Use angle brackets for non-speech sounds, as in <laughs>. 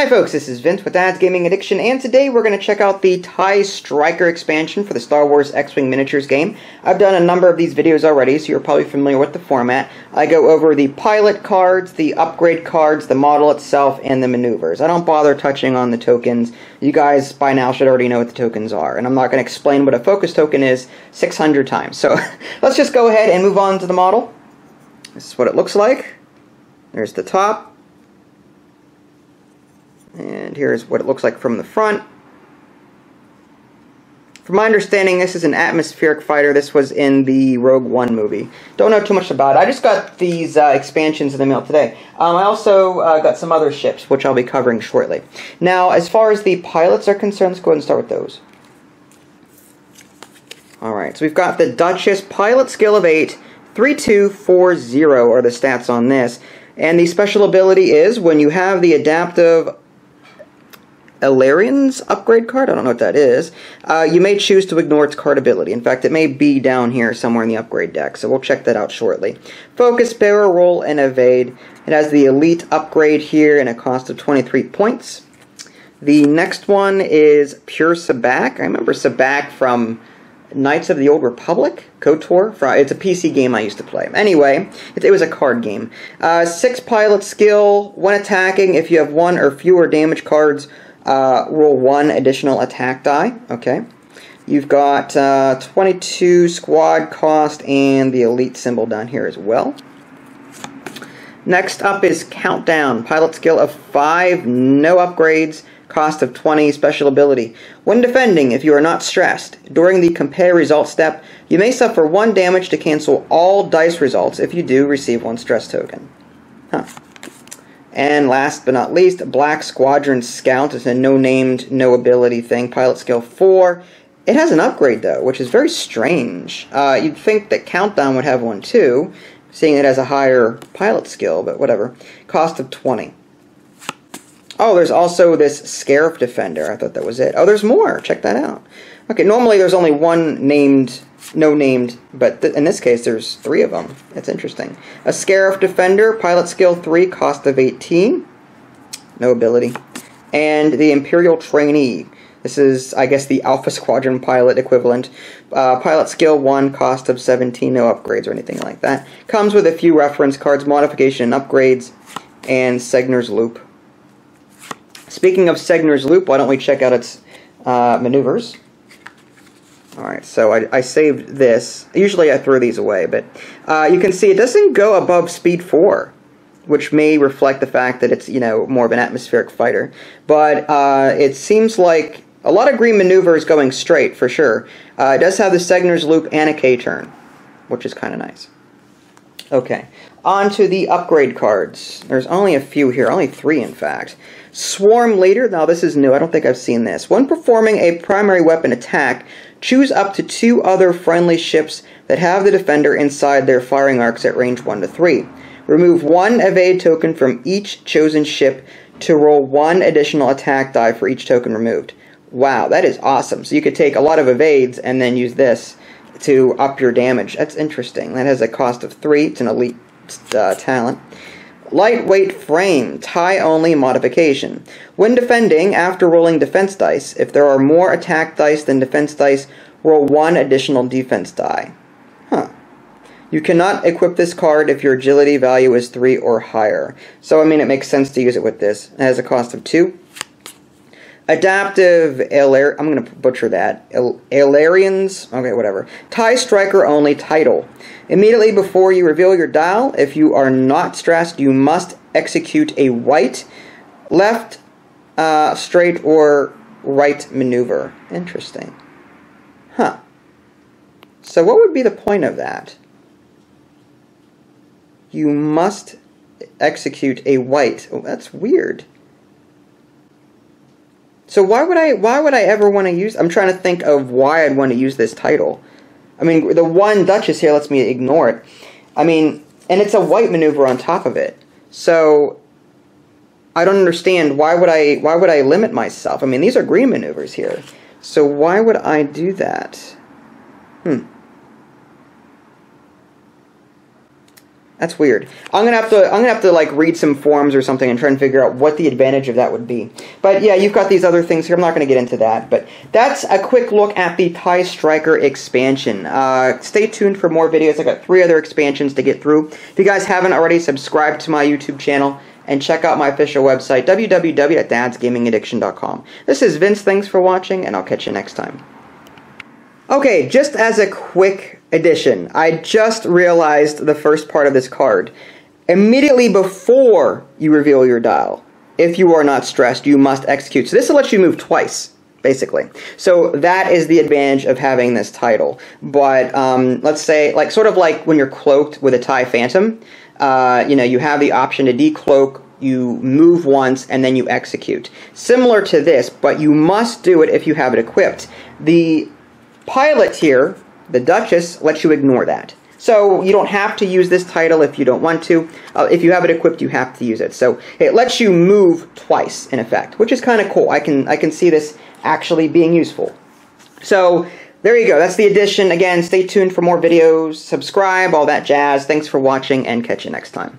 Hi folks, this is Vince with Dad's Gaming Addiction, and today we're going to check out the TIE Striker expansion for the Star Wars X-Wing Miniatures game. I've done a number of these videos already, so you're probably familiar with the format. I go over the pilot cards, the upgrade cards, the model itself, and the maneuvers. I don't bother touching on the tokens. You guys by now should already know what the tokens are, and I'm not going to explain what a focus token is 600 times. So <laughs> let's just go ahead and move on to the model. This is what it looks like. There's the top. And here's what it looks like from the front. From my understanding, this is an atmospheric fighter. This was in the Rogue One movie. Don't know too much about it. I just got these uh, expansions in the mail today. Um, I also uh, got some other ships, which I'll be covering shortly. Now, as far as the pilots are concerned, let's go ahead and start with those. Alright, so we've got the Duchess, pilot skill of 8, 3240 are the stats on this. And the special ability is when you have the adaptive Ailerons upgrade card. I don't know what that is. Uh, you may choose to ignore its card ability. In fact, it may be down here somewhere in the upgrade deck, so we'll check that out shortly. Focus, barrel roll, and evade. It has the elite upgrade here and a cost of 23 points. The next one is Pure Sabacc. I remember Sabacc from Knights of the Old Republic, KOTOR. It's a PC game I used to play. Anyway, it, it was a card game. Uh, six pilot skill. When attacking, if you have one or fewer damage cards uh, roll one additional attack die. Okay. You've got uh, 22 squad cost and the elite symbol down here as well. Next up is Countdown. Pilot skill of 5, no upgrades, cost of 20, special ability. When defending, if you are not stressed, during the compare results step, you may suffer 1 damage to cancel all dice results. If you do, receive 1 stress token. Huh. And last but not least, Black Squadron Scout is a no-named, no-ability thing. Pilot skill 4. It has an upgrade, though, which is very strange. Uh, you'd think that Countdown would have one, too, seeing it has a higher pilot skill, but whatever. Cost of 20. Oh, there's also this Scarif Defender. I thought that was it. Oh, there's more. Check that out. Okay, normally there's only one named no named, but th in this case there's three of them. It's interesting. A Scarif Defender, pilot skill 3, cost of 18. No ability. And the Imperial Trainee. This is, I guess, the Alpha Squadron pilot equivalent. Uh, pilot skill 1, cost of 17, no upgrades or anything like that. Comes with a few reference cards, modification and upgrades, and Segnor's Loop. Speaking of Segnor's Loop, why don't we check out its uh, maneuvers? Alright, so I, I, saved this. Usually I throw these away, but uh, you can see it doesn't go above speed 4, which may reflect the fact that it's, you know, more of an atmospheric fighter. But uh, it seems like a lot of green maneuvers going straight, for sure. Uh, it does have the Segnor's Loop and a K-turn, which is kind of nice. Okay, on to the upgrade cards. There's only a few here, only three in fact. Swarm Leader, now this is new, I don't think I've seen this. When performing a primary weapon attack, Choose up to two other friendly ships that have the defender inside their firing arcs at range 1 to 3. Remove one evade token from each chosen ship to roll one additional attack die for each token removed. Wow, that is awesome. So you could take a lot of evades and then use this to up your damage. That's interesting. That has a cost of 3. It's an elite uh, talent. Lightweight frame, tie only modification. When defending, after rolling defense dice, if there are more attack dice than defense dice, roll one additional defense die. Huh. You cannot equip this card if your agility value is 3 or higher. So, I mean, it makes sense to use it with this. It has a cost of 2. Adaptive Alar I'm going to butcher that. Alarians, okay, whatever. TIE Striker only title. Immediately before you reveal your dial, if you are not stressed, you must execute a white, left, uh, straight, or right maneuver. Interesting. Huh. So what would be the point of that? You must execute a white. Oh, that's weird. So why would I why would I ever want to use I'm trying to think of why I'd want to use this title. I mean the one Duchess here lets me ignore it. I mean and it's a white maneuver on top of it. So I don't understand why would I why would I limit myself? I mean these are green maneuvers here. So why would I do that? Hmm. That's weird. I'm gonna have to I'm gonna have to like read some forms or something and try and figure out what the advantage of that would be. But yeah, you've got these other things here. I'm not gonna get into that. But that's a quick look at the TIE Striker expansion. Uh, stay tuned for more videos. I got three other expansions to get through. If you guys haven't already, subscribe to my YouTube channel and check out my official website www.dadsgamingaddiction.com. This is Vince. Thanks for watching, and I'll catch you next time. Okay, just as a quick addition, I just realized the first part of this card. Immediately before you reveal your dial, if you are not stressed, you must execute. So this will let you move twice, basically. So that is the advantage of having this title. But um, let's say, like sort of like when you're cloaked with a TIE Phantom, uh, you know, you have the option to decloak you move once and then you execute. Similar to this, but you must do it if you have it equipped. The Pilot here, the Duchess, lets you ignore that. So you don't have to use this title if you don't want to. Uh, if you have it equipped, you have to use it. So it lets you move twice, in effect, which is kind of cool. I can I can see this actually being useful. So there you go. That's the addition. Again, stay tuned for more videos. Subscribe, all that jazz. Thanks for watching, and catch you next time.